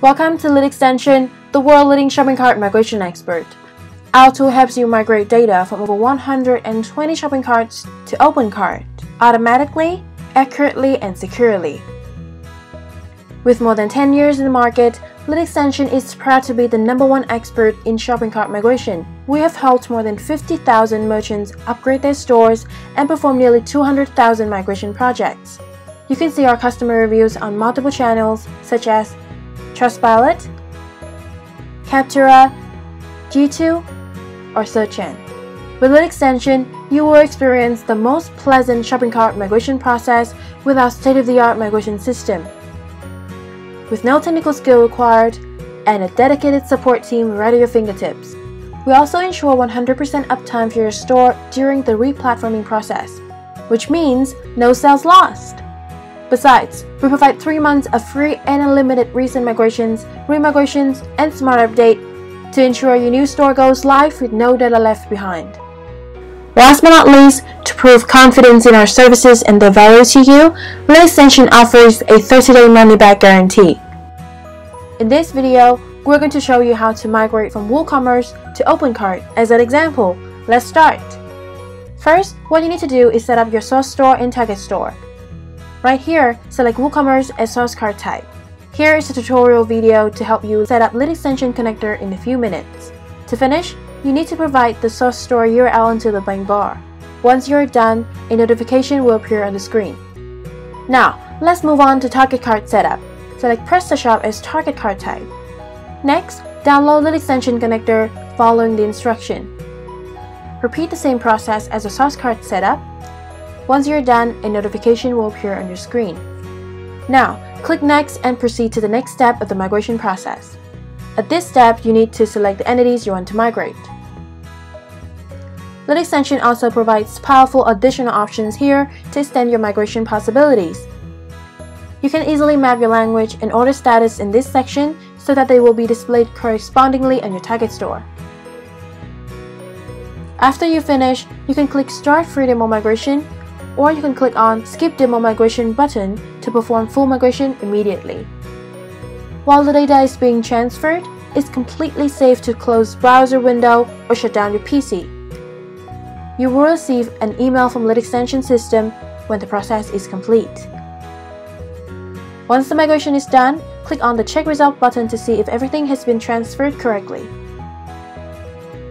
Welcome to LitExtension, the world leading shopping cart migration expert. Our tool helps you migrate data from over 120 shopping carts to OpenCart automatically, accurately, and securely. With more than 10 years in the market, LitExtension is proud to be the number one expert in shopping cart migration. We have helped more than 50,000 merchants upgrade their stores and perform nearly 200,000 migration projects. You can see our customer reviews on multiple channels such as Trustpilot, Capterra, G2, or SearchN. With LitExtension, you will experience the most pleasant shopping cart migration process with our state-of-the-art migration system with no technical skill required and a dedicated support team right at your fingertips. We also ensure 100% uptime for your store during the replatforming process, which means no sales lost. Besides, we provide 3 months of free and unlimited recent migrations, remigrations, and smart update to ensure your new store goes live with no data left behind. Last but not least, to prove confidence in our services and their value to you, LitExtension offers a 30-day money-back guarantee. In this video, we're going to show you how to migrate from WooCommerce to OpenCart as an example. Let's start. First, what you need to do is set up your source store and target store. Right here, select WooCommerce as source cart type. Here is a tutorial video to help you set up LitExtension connector in a few minutes. To finish, you need to provide the source store URL into the blank bar. Once you're done, a notification will appear on the screen. Now, let's move on to target cart setup. Select PrestaShop as target cart type. Next, download the extension connector following the instruction. Repeat the same process as the source cart setup. Once you're done, a notification will appear on your screen. Now, click Next and proceed to the next step of the migration process. At this step, you need to select the entities you want to migrate. LitExtension also provides powerful additional options here to extend your migration possibilities. You can easily map your language and order status in this section so that they will be displayed correspondingly on your target store. After you finish, you can click Start Free Demo Migration or you can click on Skip Demo Migration button to perform full migration immediately. While the data is being transferred, it's completely safe to close browser window or shut down your PC. You will receive an email from LitExtension system when the process is complete. Once the migration is done, click on the Check Result button to see if everything has been transferred correctly.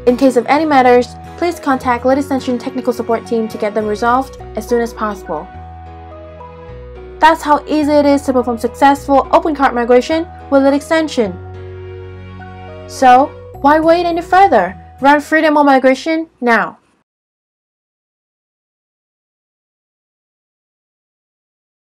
In case of any matters, please contact LitExtension technical support team to get them resolved as soon as possible. That's how easy it is to perform successful OpenCart migration with LitExtension. So, why wait any further? Run Free Demo Migration now!